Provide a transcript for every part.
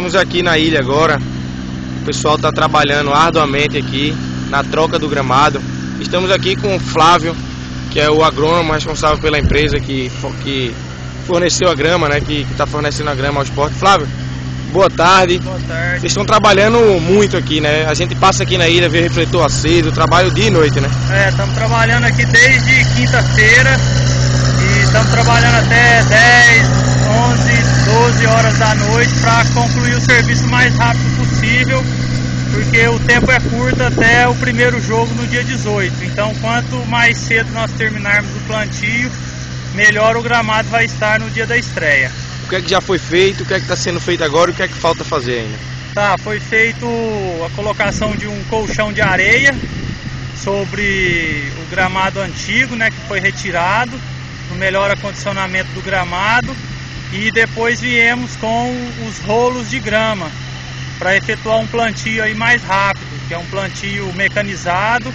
Estamos aqui na ilha agora. O pessoal está trabalhando arduamente aqui na troca do gramado. Estamos aqui com o Flávio, que é o agrônomo responsável pela empresa que, que forneceu a grama, né? Que está fornecendo a grama ao esporte. Flávio, boa tarde. Boa tarde. Vocês estão trabalhando muito aqui, né? A gente passa aqui na ilha, vê refletor aceso, trabalho dia e noite, né? É, estamos trabalhando aqui desde quinta-feira e estamos trabalhando até 10, 11, 12 horas da noite para concluir o serviço o mais rápido possível, porque o tempo é curto até o primeiro jogo no dia 18. Então, quanto mais cedo nós terminarmos o plantio, melhor o gramado vai estar no dia da estreia. O que é que já foi feito, o que é que está sendo feito agora e o que é que falta fazer ainda? Tá, foi feito a colocação de um colchão de areia sobre o gramado antigo, né, que foi retirado, no melhor acondicionamento do gramado e depois viemos com os rolos de grama para efetuar um plantio aí mais rápido, que é um plantio mecanizado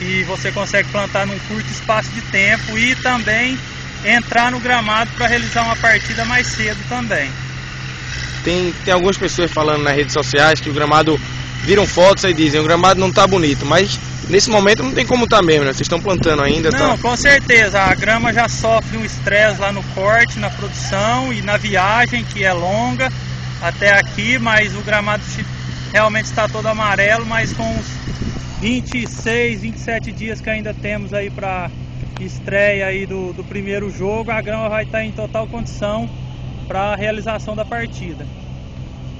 e você consegue plantar num curto espaço de tempo e também entrar no gramado para realizar uma partida mais cedo também. Tem, tem algumas pessoas falando nas redes sociais que o gramado viram fotos e dizem o gramado não está bonito, mas nesse momento não tem como estar tá mesmo, né? Vocês estão plantando ainda? Não, tá... com certeza. A grama já sofre um estresse lá no corte, na produção e na viagem, que é longa até aqui, mas o gramado realmente está todo amarelo, mas com uns 26, 27 dias que ainda temos aí para estreia aí do, do primeiro jogo, a grama vai estar em total condição para a realização da partida.